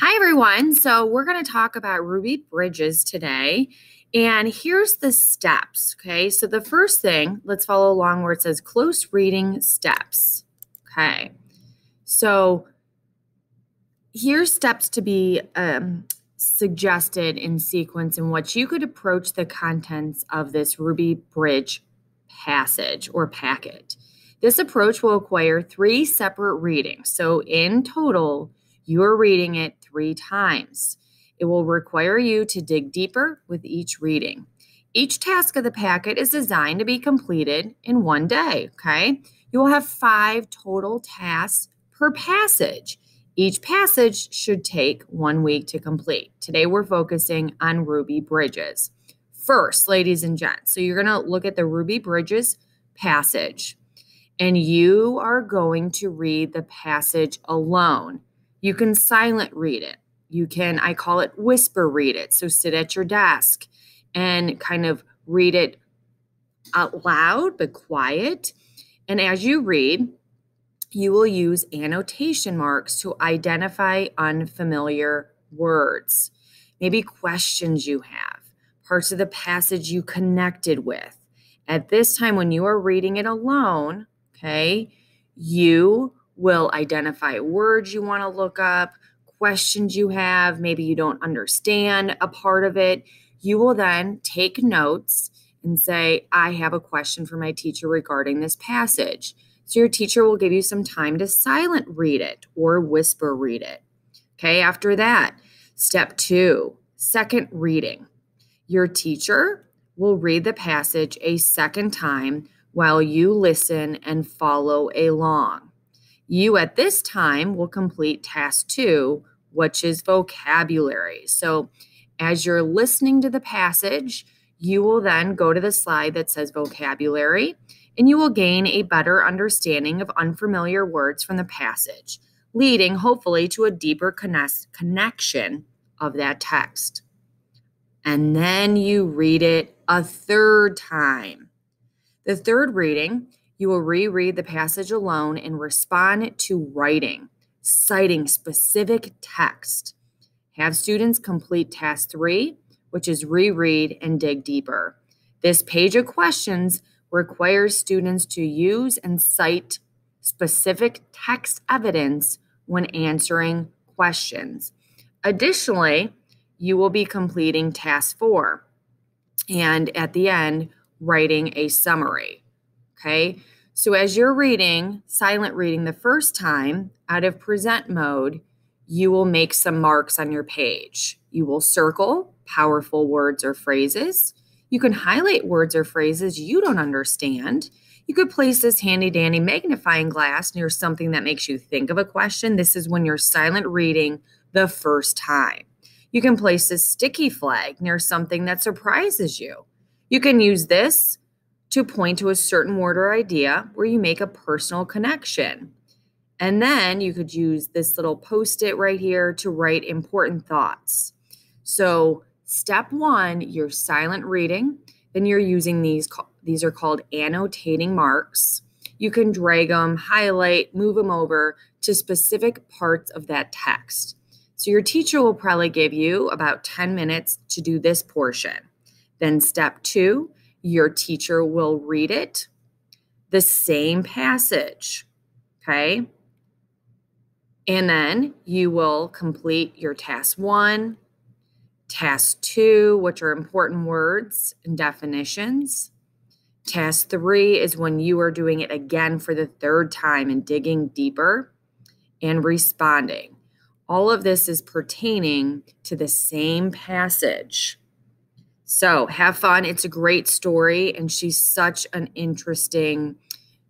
Hi, everyone. So, we're going to talk about Ruby Bridges today. And here's the steps. Okay. So, the first thing, let's follow along where it says close reading steps. Okay. So, here's steps to be um, suggested in sequence in which you could approach the contents of this Ruby Bridge passage or packet. This approach will acquire three separate readings. So, in total, you are reading it three times. It will require you to dig deeper with each reading. Each task of the packet is designed to be completed in one day, okay? You will have five total tasks per passage. Each passage should take one week to complete. Today we're focusing on Ruby Bridges. First, ladies and gents, so you're going to look at the Ruby Bridges passage and you are going to read the passage alone. You can silent read it. You can, I call it whisper read it. So sit at your desk and kind of read it out loud but quiet. And as you read, you will use annotation marks to identify unfamiliar words, maybe questions you have, parts of the passage you connected with. At this time, when you are reading it alone, okay, you will identify words you want to look up, questions you have, maybe you don't understand a part of it. You will then take notes and say, I have a question for my teacher regarding this passage. So your teacher will give you some time to silent read it or whisper read it. Okay, after that, step two, second reading. Your teacher will read the passage a second time while you listen and follow along. You at this time will complete task two, which is vocabulary. So as you're listening to the passage, you will then go to the slide that says vocabulary and you will gain a better understanding of unfamiliar words from the passage, leading hopefully to a deeper connect- connection of that text. And then you read it a third time. The third reading you will reread the passage alone and respond to writing, citing specific text. Have students complete task three, which is reread and dig deeper. This page of questions requires students to use and cite specific text evidence when answering questions. Additionally, you will be completing task four and at the end, writing a summary. Okay. So as you're reading, silent reading the first time out of present mode, you will make some marks on your page. You will circle powerful words or phrases. You can highlight words or phrases you don't understand. You could place this handy dandy magnifying glass near something that makes you think of a question. This is when you're silent reading the first time. You can place a sticky flag near something that surprises you. You can use this to point to a certain word or idea where you make a personal connection. And then you could use this little post it right here to write important thoughts. So, step one, you're silent reading. Then you're using these, these are called annotating marks. You can drag them, highlight, move them over to specific parts of that text. So, your teacher will probably give you about 10 minutes to do this portion. Then, step two, your teacher will read it, the same passage. Okay. And then you will complete your task one, task two, which are important words and definitions. Task three is when you are doing it again for the third time and digging deeper and responding. All of this is pertaining to the same passage. So have fun. It's a great story, and she's such an interesting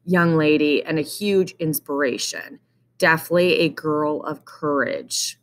young lady and a huge inspiration. Definitely a girl of courage.